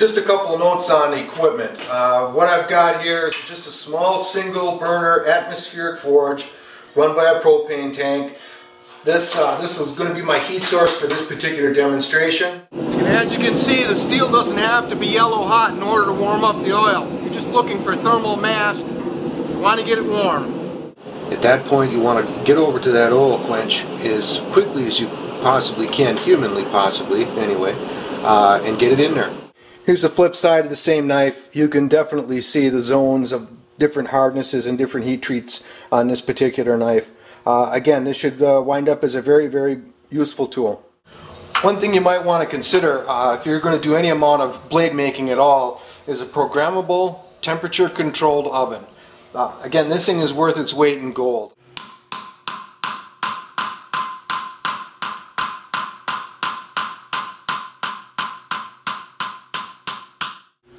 Just a couple of notes on equipment. Uh, what I've got here is just a small single burner atmospheric forge run by a propane tank. This, uh, this is going to be my heat source for this particular demonstration. And as you can see, the steel doesn't have to be yellow hot in order to warm up the oil. You're just looking for thermal mass. You want to get it warm. At that point, you want to get over to that oil quench as quickly as you possibly can, humanly possibly, anyway, uh, and get it in there. Here's the flip side of the same knife. You can definitely see the zones of different hardnesses and different heat treats on this particular knife. Uh, again, this should uh, wind up as a very, very useful tool. One thing you might want to consider uh, if you're going to do any amount of blade making at all is a programmable temperature controlled oven. Uh, again, this thing is worth its weight in gold.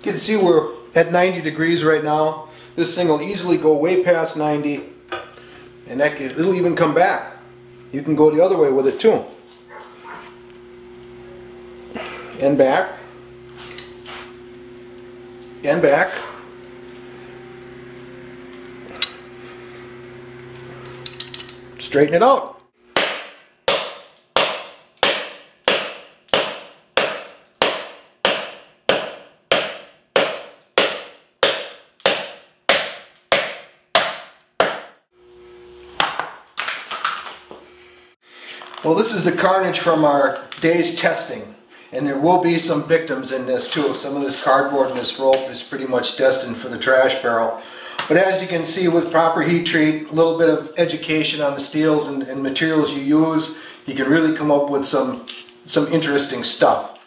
You can see we're at 90 degrees right now. This thing will easily go way past 90 and that can, it'll even come back. You can go the other way with it too. And back. And back. Straighten it out. Well, this is the carnage from our day's testing. And there will be some victims in this too. Some of this cardboard and this rope is pretty much destined for the trash barrel. But as you can see with proper heat treat, a little bit of education on the steels and, and materials you use, you can really come up with some, some interesting stuff.